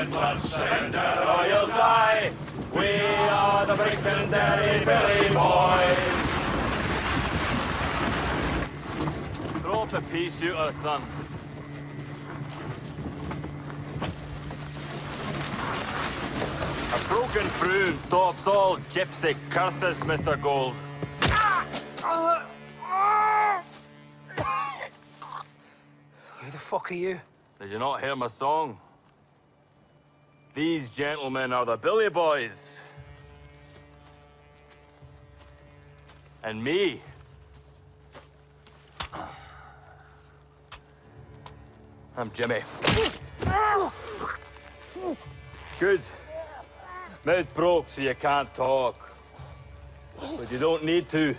in bloodstained and oil dye. We are the Brigton Derry Billy Boys. Throw up a pea shooter, son. A broken broom stops all gypsy curses, Mr. Gold. Who the fuck are you? Did you not hear my song? These gentlemen are the Billy Boys. And me. I'm Jimmy. Good. Mouth broke so you can't talk. But you don't need to.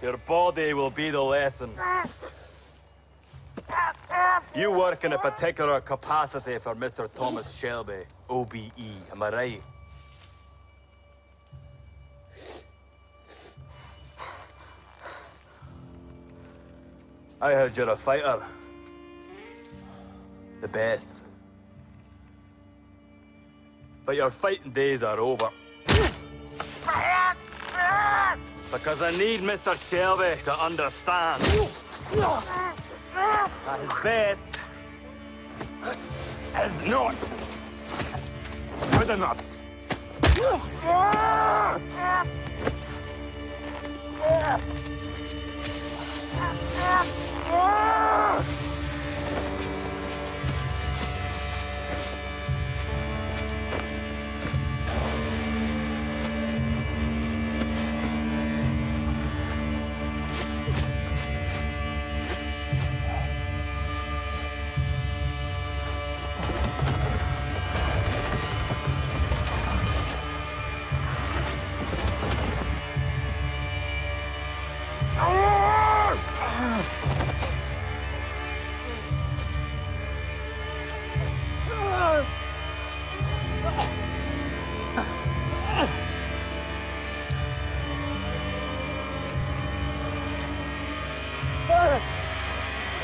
Your body will be the lesson. You work in a particular capacity for Mr. Thomas Shelby, OBE, am I right? I heard you're a fighter. The best. But your fighting days are over. Because I need Mr. Shelby to understand. At his best is not. Good enough. Ah! Ah! Ah!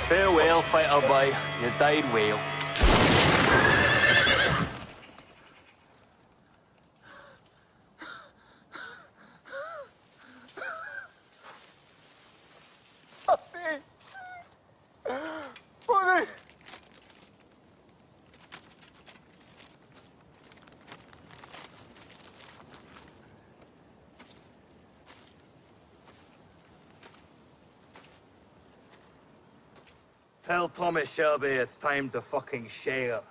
Farewell, fighter boy. You died well. Buddy! Tell Thomas Shelby it's time to fucking share.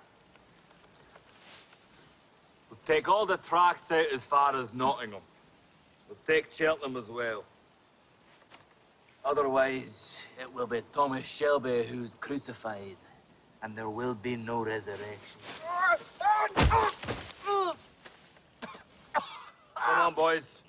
We'll take all the tracks out as far as Nottingham. We'll take Cheltenham as well. Otherwise, it will be Thomas Shelby who's crucified, and there will be no resurrection. Come on, boys.